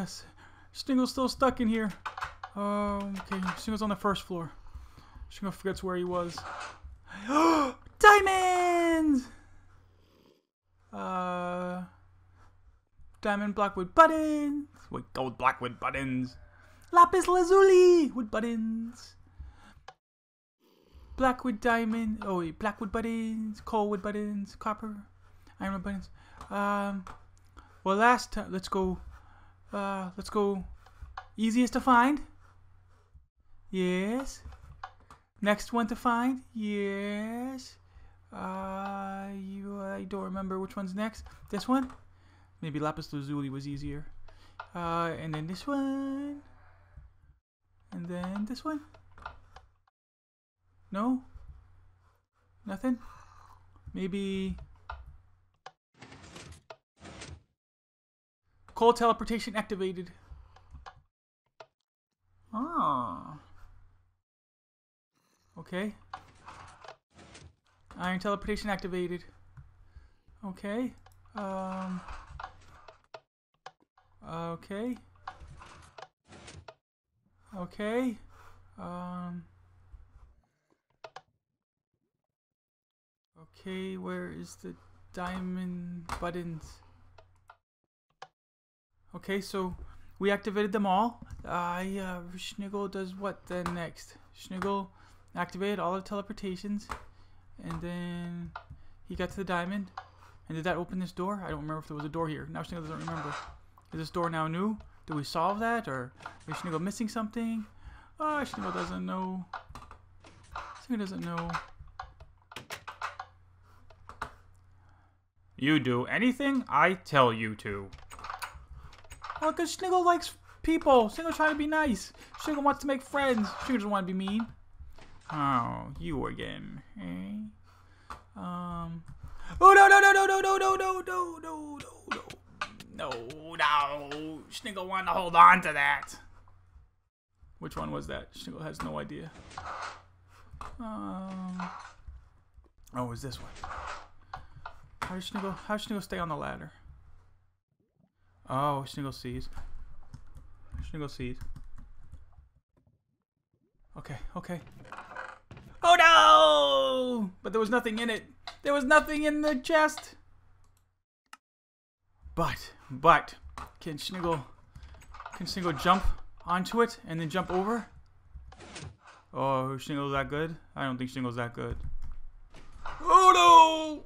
yes. Schniggle's still stuck in here. Oh, okay. Schniggle's on the first floor. Schniggle forgets where he was. Diamonds! Uh, diamond blackwood buttons. Wait, gold blackwood buttons. Lapis lazuli with buttons. Blackwood diamond. Oh wait, blackwood buttons. Coal Coalwood buttons. Copper. Ironwood buttons. Um. Well, last time, let's go. Uh, let's go. Easiest to find. Yes. Next one to find. Yes. Uh, you, I don't remember which one's next. This one? Maybe Lapis Lazuli was easier. Uh, and then this one. And then this one. No? Nothing? Maybe... Cold teleportation activated. Ah. Okay. Iron teleportation activated. Okay. Um. Okay. Okay. Um. Okay, where is the diamond buttons? Okay, so we activated them all. Uh, Schniggle does what then next? Schniggle activated all the teleportations, and then he got to the diamond. And did that open this door? I don't remember if there was a door here. Now Schniggle doesn't remember. Is this door now new? Did we solve that, or is Schniggle missing something? Oh, Schniggle doesn't know. Schniggle doesn't know. You do anything I tell you to. Well, because Schniggle likes people. Schniggle trying to be nice. Schniggle wants to make friends. Schniggle doesn't want to be mean. Oh, you again, eh? Um. Oh no no no no no no no no no no no no no! no. Schniggle wanted to hold on to that. Which one was that? Schniggle has no idea. Um. Oh, was this one. How does Schniggle? How does stay on the ladder? Oh, Schniggle sees. Schniggle sees. Okay, okay. Oh no! But there was nothing in it. There was nothing in the chest. But, but, can Schniggle, can Schniggle jump onto it and then jump over? Oh, Schniggle's that good? I don't think Schniggle's that good. Oh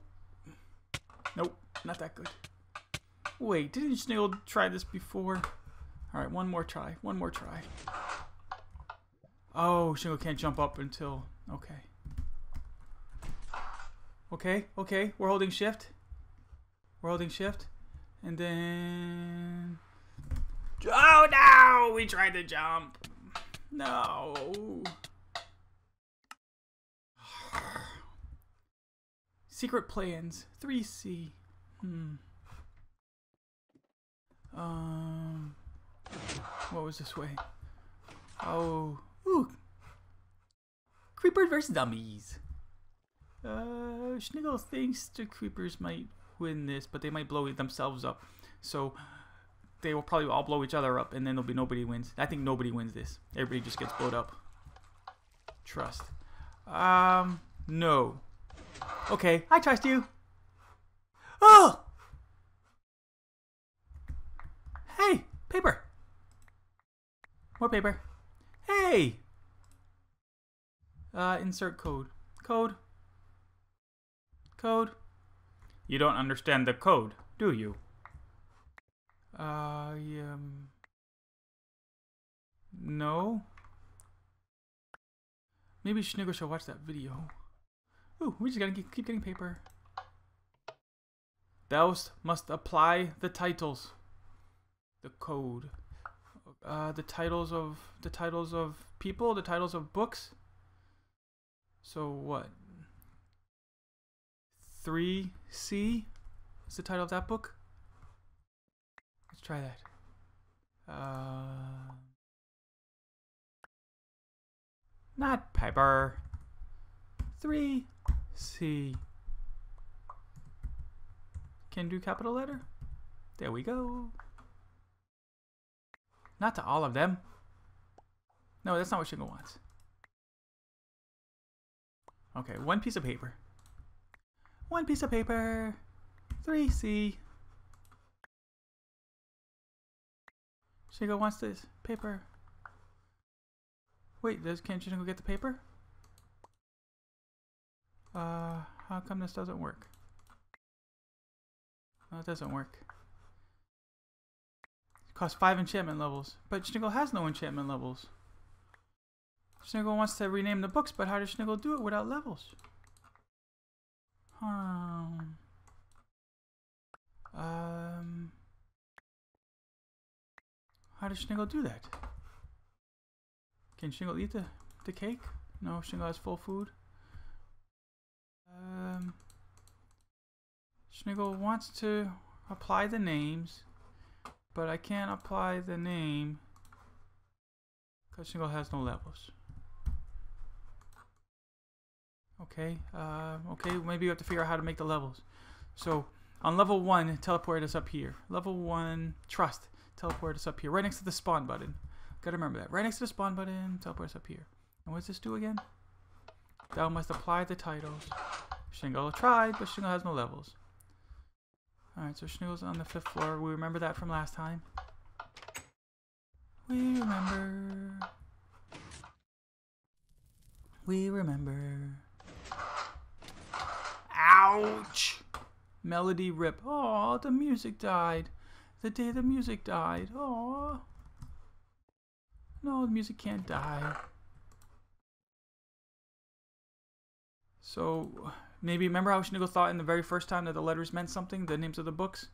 no! Nope, not that good. Wait, didn't Schniggle try this before? Alright, one more try. One more try. Oh, Schniggle can't jump up until... Okay. Okay, okay. We're holding shift. We're holding shift. And then... Oh no! We tried to jump. No. Secret plans. 3C. Hmm. Um, what was this way? Oh, ooh, creepers versus zombies. Uh, Schniggle thinks the creepers might win this, but they might blow themselves up. So they will probably all blow each other up, and then there'll be nobody wins. I think nobody wins this. Everybody just gets blown up. Trust. Um, no. Okay, I trust you. Oh! Hey, paper. More paper. Hey. Uh, insert code. Code. Code. You don't understand the code, do you? Uh, yeah. um, No. Maybe Schniggle should watch that video. Ooh, we just gotta keep, keep getting paper. Thou must apply the titles the code. Uh, the titles of the titles of people, the titles of books. So what? 3C is the title of that book. Let's try that. Uh, not Piper. 3C. Can do capital letter. There we go. Not to all of them. No, that's not what Sniggle wants. Okay, one piece of paper. One piece of paper. 3C. Sniggle wants this paper. Wait, does can't Sniggle get the paper? Uh, how come this doesn't work? No, it doesn't work. Costs five enchantment levels, but Schniggle has no enchantment levels. Schniggle wants to rename the books, but how does Schniggle do it without levels? Hmm. Um. How does Schniggle do that? Can Schniggle eat the, the cake? No, Schniggle has full food. Um. Schniggle wants to apply the names, but I can't apply the name because Schniggle has no levels. Okay, uh, okay, maybe we have to figure out how to make the levels. So, on level 1, teleport us up here. Level 1, trust, teleport us up here, right next to the spawn button. Gotta remember that. Right next to the spawn button, teleport us up here. And what does this do again? Thou must apply the titles. Sniggle tried, but Sniggle has no levels. Alright, so Schniggle's on the fifth floor. We remember that from last time. We remember. We remember. Ouch! Melody rip. Oh, the music died. The day the music died. Oh. No, the music can't die. So, maybe remember how Schniggle thought in the very first time that the letters meant something, the names of the books?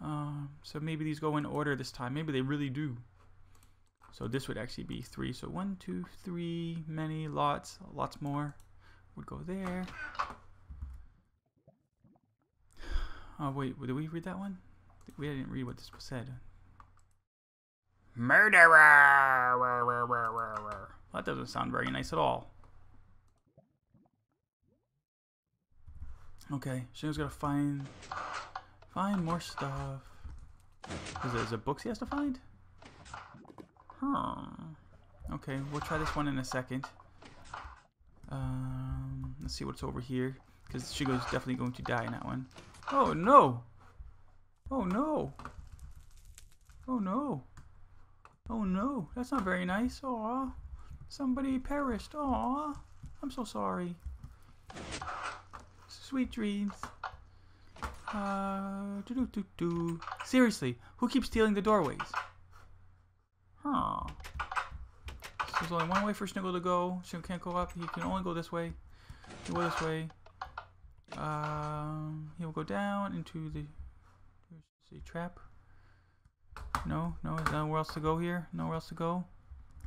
Um, so maybe these go in order this time. Maybe they really do. So this would actually be three. So one, two, three, many, lots, lots more would go there. Oh wait, did we read that one? We didn't read what this was said. Murderer! That doesn't sound very nice at all. Okay, Shino's gotta find find more stuff. Is there, is there books he has to find? Huh. Okay, we'll try this one in a second. Um, let's see what's over here. Because Shigo's definitely going to die in that one. Oh no! Oh no! Oh no! Oh no! That's not very nice. Aw. Somebody perished. Aw. I'm so sorry. Sweet dreams. Uh. Seriously, who keeps stealing the doorways? Huh. So there's only one way for Sniggle to go. Sniggle can't go up. He can only go this way. He'll go this way. Um, he will go down into the, the trap. No, no, there's nowhere else to go here. Nowhere else to go.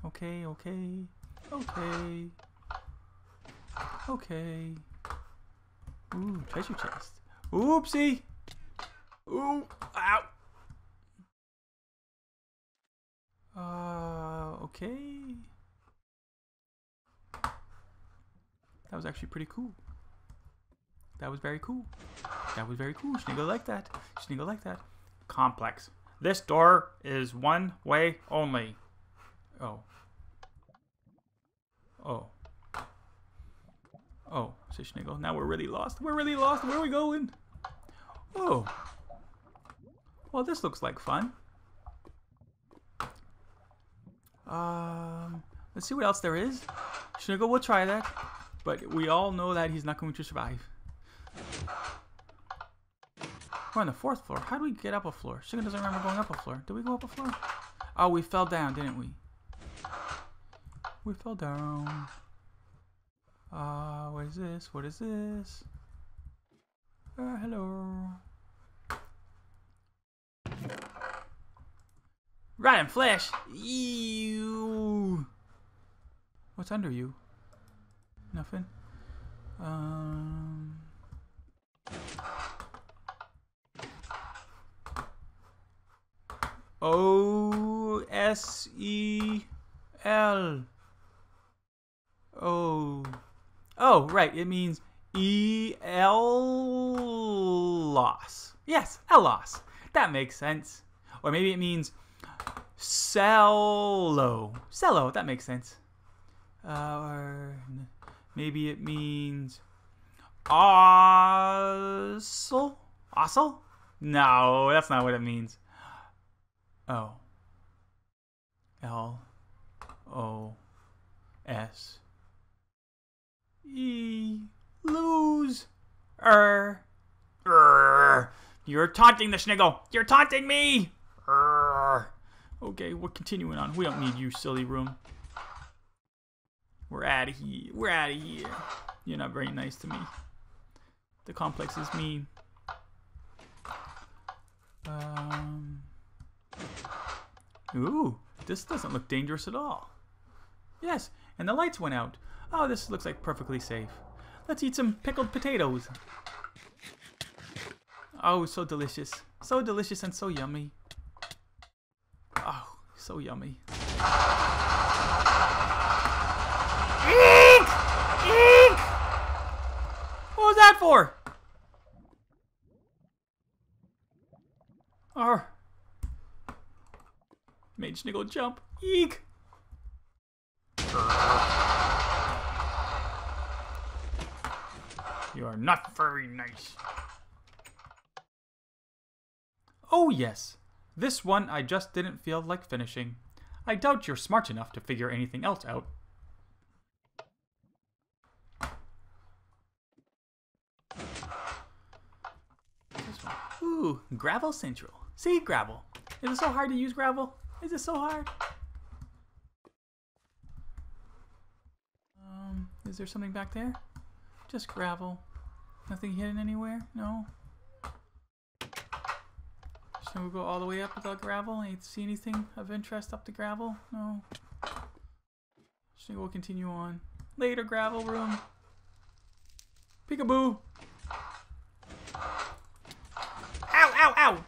Okay, okay, okay, okay. Ooh, treasure chest. Oopsie! Ooh! Ow! Uh, okay. That was actually pretty cool. That was very cool. That was very cool. Sniggle like that. Sniggle like that. Complex. This door is one way only. Oh. Oh. Oh, says Now we're really lost. We're really lost. Where are we going? Oh. Well, this looks like fun. Um, let's see what else there is. Sniggle will try that, but we all know that he's not going to survive. We're on the fourth floor. How do we get up a floor? Sugar doesn't remember going up a floor. Did we go up a floor? Oh, we fell down, didn't we? We fell down. Uh, what is this? What is this? Uh, hello. Rotten flesh. Ew. What's under you? Nothing. Um. O S E L. Oh. Oh, right. It means E L loss. Yes, L-loss. That makes sense. Or maybe it means cello. Cello, that makes sense. Uh, or maybe it means Ossel? Ossel? No, that's not what it means. Oh. L O S E lose er er You're taunting the Schniggle. You're taunting me. er Okay, we're continuing on. We don't need you, silly room. We're out of here. We're out of here. You're not very nice to me. The complex is mean. Um. Ooh, this doesn't look dangerous at all. Yes, and the lights went out. Oh, this looks like perfectly safe. Let's eat some pickled potatoes. Oh, so delicious. So delicious and so yummy. Oh, so yummy. Eek! Eek! What was that for? Arr. Made Sniggle jump. Eek! You are not very nice. Oh, yes. This one I just didn't feel like finishing. I doubt you're smart enough to figure anything else out. Ooh, Gravel Central. See, gravel. Is it so hard to use gravel? Is it so hard? Um, is there something back there? Just gravel. Nothing hidden anywhere? No? So we'll go all the way up without gravel. Ain't see anything of interest up the gravel? No. So we'll continue on. Later, gravel room. Peekaboo. Ow! Ow! Ow!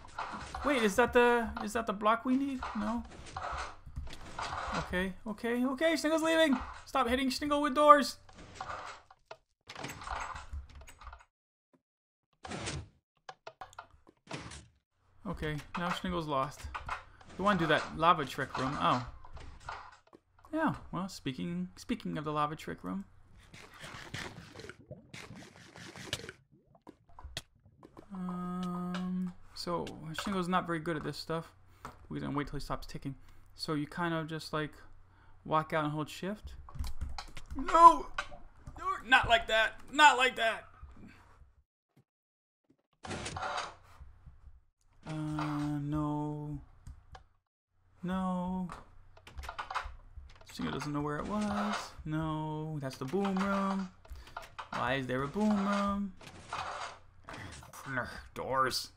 Wait, is that the is that the block we need? No. Okay, okay, okay. Sniggle's leaving. Stop hitting Sniggle with doors. Okay, now Schniggle's lost. We want to do that lava trick room. Oh. Yeah, well, speaking speaking of the lava trick room. Um, so Schniggle's not very good at this stuff. We're gonna wait till he stops ticking. So you kind of just like walk out and hold shift. No, Not like that. Not like that. Uh, no. No. Stinger doesn't know where it was. No, that's the boom room. Why is there a boom room? Doors.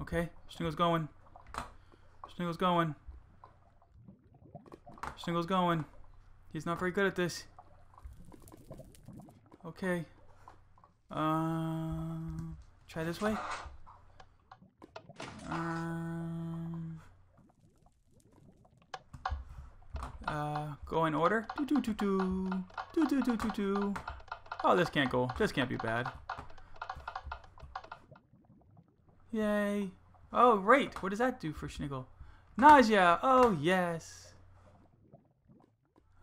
Okay, Sniggle's going. Sniggle's going. Sniggle's going. He's not very good at this. Okay. Um, try this way. Um, uh, go in order. Do do do do do do do do do. Oh, this can't go. This can't be bad. Yay. Oh, great. What does that do for Schniggle? Nausea. Oh, yes.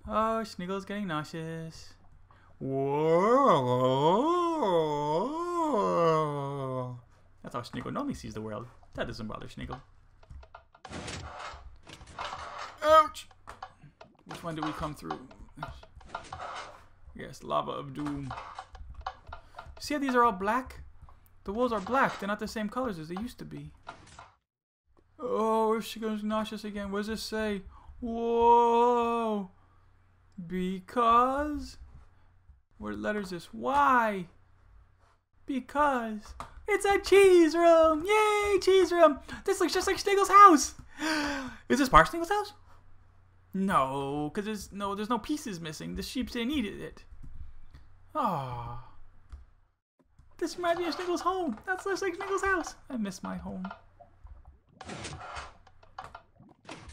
Oh, Schniggle's getting nauseous. Whoa. That's how Schniggle normally sees the world. That doesn't bother Schniggle. Ouch! Which one do we come through? Yes, lava of doom. See how these are all black? The walls are black. They're not the same colors as they used to be. Oh, if she goes nauseous again, what does this say? Whoa! Because? What letter is this? Why? Because it's a cheese room! Yay, cheese room! This looks just like Schniggle's house! Is this part of Schniggle's house? No, because there's no there's no pieces missing. The sheep didn't eat it. Ah. This reminds me of Schniggle's home. That's just like Schniggle's house. I miss my home.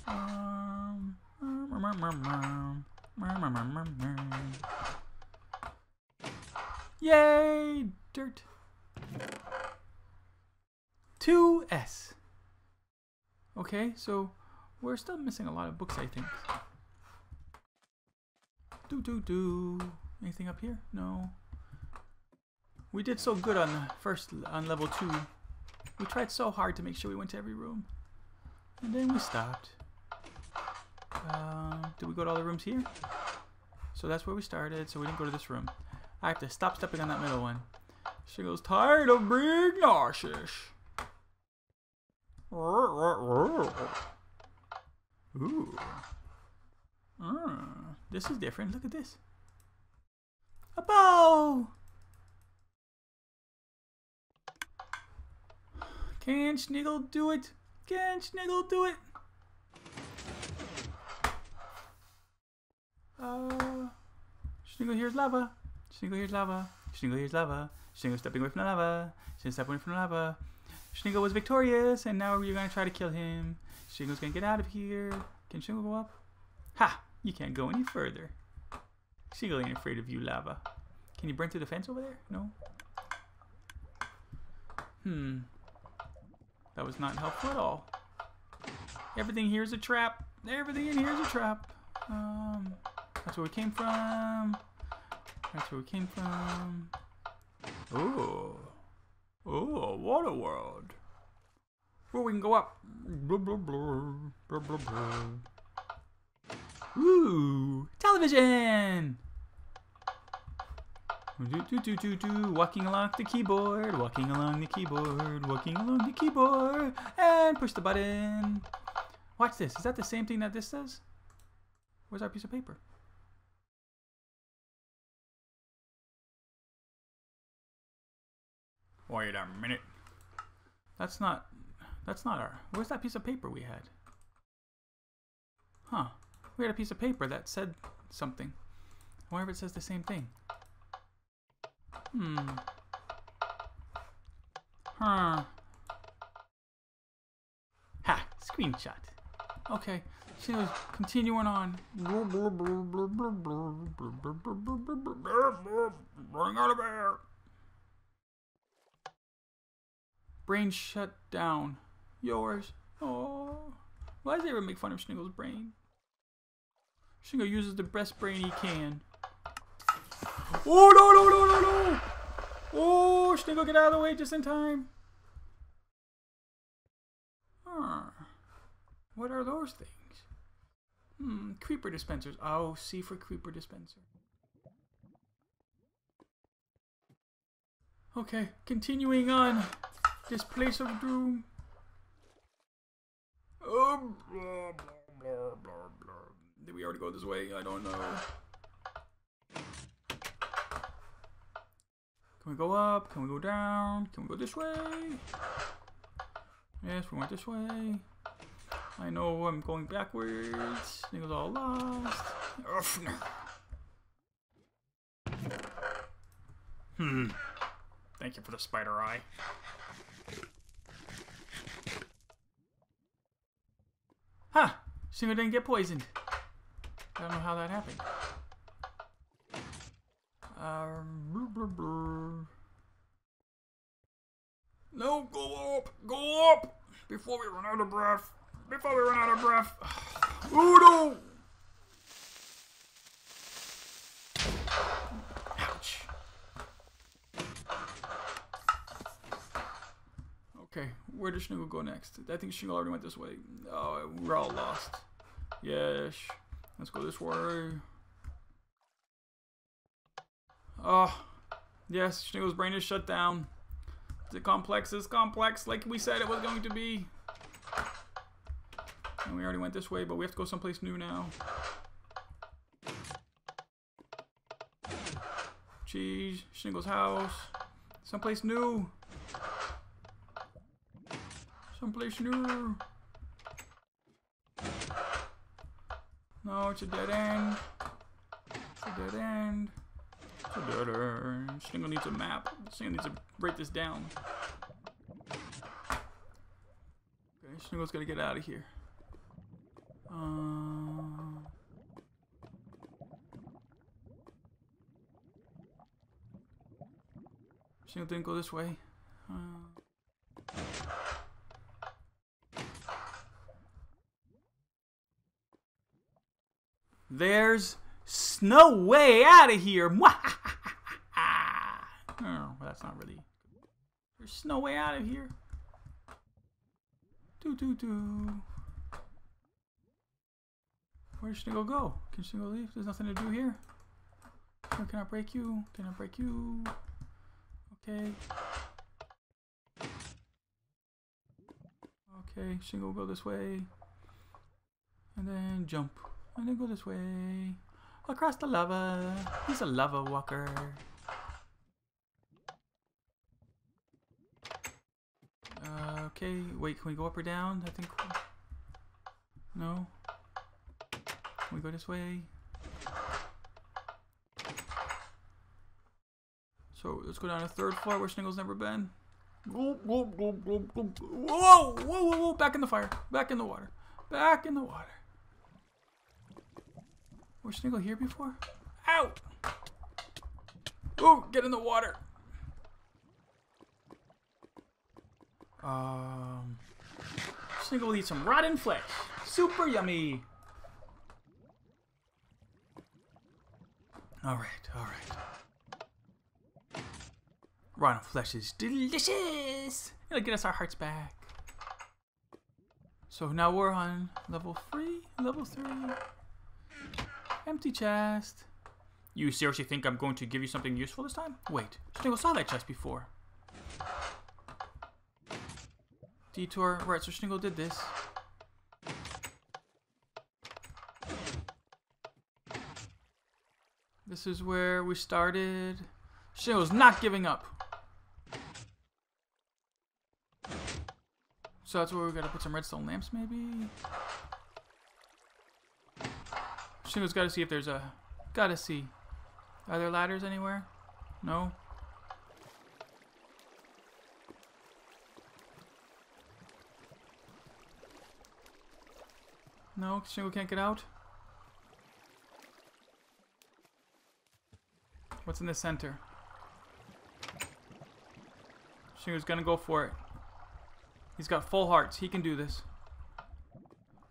Um, Yay! Dirt. 2S. Okay, so we're still missing a lot of books, I think. Do do do. Anything up here? No. We did so good on the first on level two. We tried so hard to make sure we went to every room, and then we stopped. Uh, did we go to all the rooms here? So that's where we started. So we didn't go to this room. I have to stop stepping on that middle one. She goes tired of being nauseous. Ooh. Mm, this is different. Look at this. A bow! Can Sniggle do it? Can Sniggle do it? Uh, Sniggle hears lava. Sniggle here's lava. Sniggle here's lava. Sniggle stepping away from the lava. Sniggle stepping away from the lava. Sniggle was victorious, and now you're gonna try to kill him. Sniggle's gonna get out of here. Can Sniggle go up? Ha! You can't go any further. Sniggle ain't afraid of you, lava. Can you burn through the fence over there? No? Hmm. That was not helpful at all. Everything here is a trap. Everything in here is a trap. Um, that's where we came from. That's where we came from. Ooh. Ooh, water world. Where we can go up. Blah, blah, blah, blah, blah, blah. Ooh, television! Do, do, do, do, do. Walking along the keyboard, walking along the keyboard, walking along the keyboard, and push the button. Watch this. Is that the same thing that this says? Where's our piece of paper? Wait a minute. That's not. That's not our. Where's that piece of paper we had? Huh. We had a piece of paper that said something. I wonder if it says the same thing. Hmm. Huh. Ha! Screenshot. Okay. She was continuing on. Bring out a bear. Brain shut down. Yours. Oh. Why does they ever make fun of Schniggle's brain? Schniggle uses the best brain he can. Oh no no no no no! Oh, Schniggle, get out of the way just in time. Huh. What are those things? Hmm, creeper dispensers. Oh, C for creeper dispenser. Okay, continuing on. This place of doom. Oh, blah, blah, blah, blah, blah. Did we already go this way? I don't know. Can we go up? Can we go down? Can we go this way? Yes, we went this way. I know I'm going backwards. Niggle's all lost. Hmm. Thank you for the spider eye. Huh! Shingo didn't get poisoned. I don't know how that happened. Um, blur, blur, blur. No, go up, go up before we run out of breath. Before we run out of breath. Oh no! Ouch. Okay, where does Sniggle go next? I think Sniggle already went this way. Oh, we're all lost. Yes. Let's go this way. Oh, yes, Sniggle's brain is shut down. The complex is complex like we said it was going to be. And we already went this way, but we have to go someplace new now. Cheese, Sniggle's house. Someplace new. Someplace new. No, it's a dead end. It's a dead end. It's a dead end. Sniggle needs a map. Sniggle needs to break this down. Okay, Sniggle's gotta get out of here. Uh, Sniggle didn't go this way. Uh, there's Snow way out of here. oh, that's not really. There's Snow way out of here. Do do do. Where's Sniggle go? Can Sniggle leave? There's nothing to do here. Can I break you? Can I break you? Okay. Okay, Sniggle go this way. And then jump. And then go this way. Across the lava. He's a lava walker. Okay, wait, can we go up or down? I think. No? Can we go this way? So let's go down to third floor where Sniggle's never been. Whoa, whoa, whoa, whoa, whoa, back in the fire. Back in the water. Back in the water. Was Sniggle here before? Ow! Oh, get in the water. Um, Sniggle will eat some rotten flesh. Super yummy. All right, all right. Rotten flesh is delicious. It'll get us our hearts back. So now we're on level three, level three. Empty chest. You seriously think I'm going to give you something useful this time? Wait, Sniggle saw that chest before. Detour. Right, so Sniggle did this. This is where we started. Sniggle's not giving up. So that's where we gotta put some redstone lamps, maybe? Sniggle's gotta see if there's a... Gotta see. Are there ladders anywhere? No? No, Sniggle can't get out? What's in the center? Sniggle's gonna go for it. He's got full hearts. He can do this.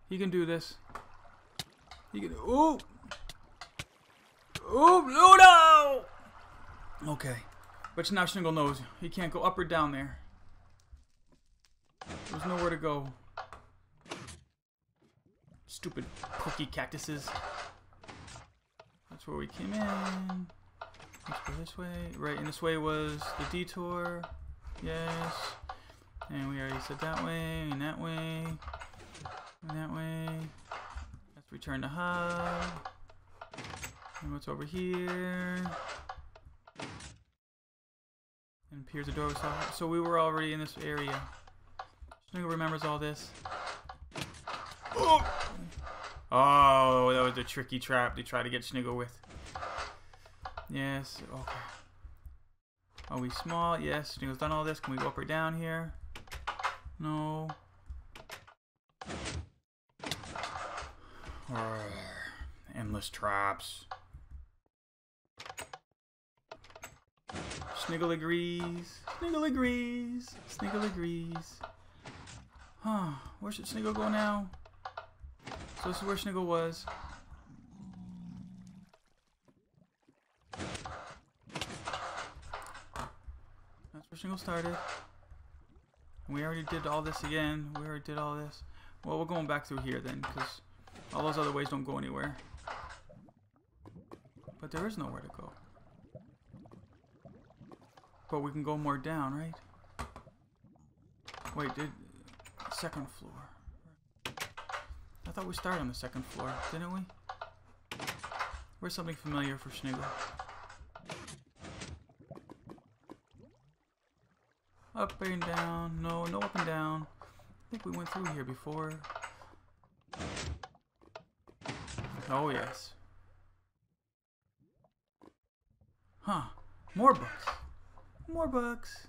He can do this. He can. Ooh! Ooh! No! Okay. But now Sniggle knows he can't go up or down there. There's nowhere to go. Stupid cookie cactuses. That's where we came in. Let's go this way. Right, and this way was the detour. Yes. And we already said that way, and that way, and that way. Return to hub. And what's over here? And appears the door was off. So we were already in this area. Sniggle remembers all this. Oh! Oh, that was the tricky trap they tried to get Sniggle with. Yes, okay. Are we small? Yes, Sniggle's done all this. Can we go up or down here? No. Urgh, endless traps. Sniggle agrees. Sniggle agrees. Sniggle agrees. Huh. Where should Sniggle go now? So this is where Sniggle was. That's where Sniggle started. We already did all this again. We already did all this. Well, we're going back through here then, because all those other ways don't go anywhere. But there is nowhere to go. But we can go more down, right? Wait, did... Second floor. I thought we started on the second floor, didn't we? Where's something familiar for Sniggle? Up and down. No, no up and down. I think we went through here before. Oh, yes. Huh. More books. More books.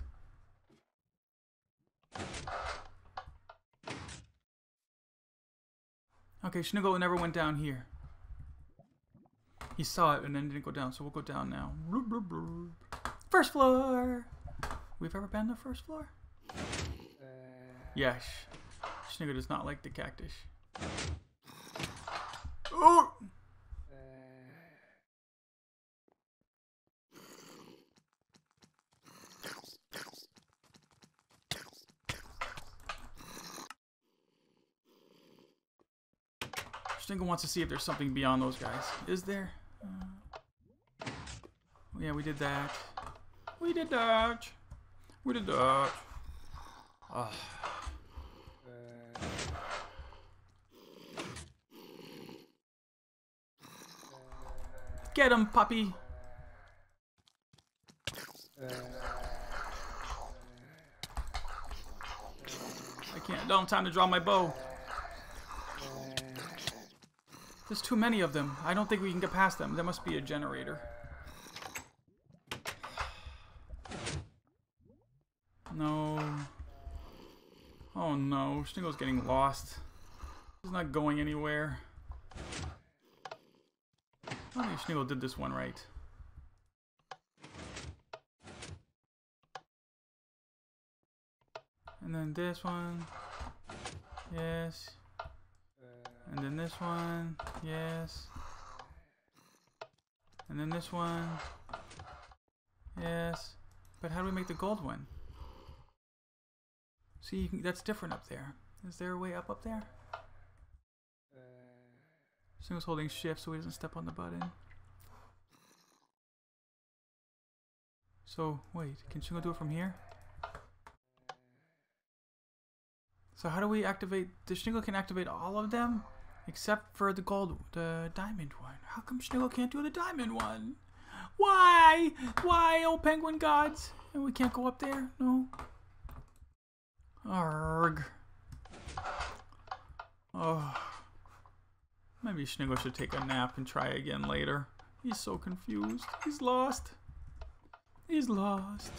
Okay, Sniggle never went down here. He saw it and then didn't go down, so we'll go down now. First floor! We've ever been on the first floor? Uh, yes. Schnigger does not like the cactus. Oh! Schnigger wants to see if there's something beyond those guys. Is there? Uh, yeah, we did that. We did that. We did that. Get him, puppy. I can't. Don't time to draw my bow. There's too many of them. I don't think we can get past them. There must be a generator. No. Oh no, Schniggle's getting lost. He's not going anywhere. I think did this one right. And then this one. Yes. And then this one. Yes. And then this one. Yes. But how do we make the gold one? See, can, that's different up there. Is there a way up up there? Single's holding shift so he doesn't step on the button. So, wait, can Shingo do it from here? So how do we activate, the Shingo can activate all of them? Except for the gold, the diamond one. How come Schniggle can't do the diamond one? Why? Why, oh penguin gods? And we can't go up there? No? Arg. Oh. Maybe Schniggle should take a nap and try again later. He's so confused. He's lost. He's lost.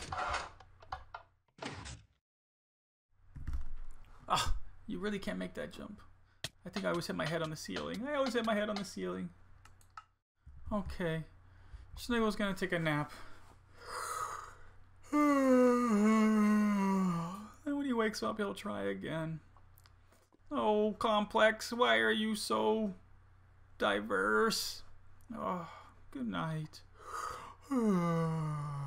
Ah, you really can't make that jump. I think I always hit my head on the ceiling. I always hit my head on the ceiling. Okay. Schniggle's gonna take a nap. and when he wakes up, he'll try again. Oh, Complex, why are you so diverse? Oh, good night.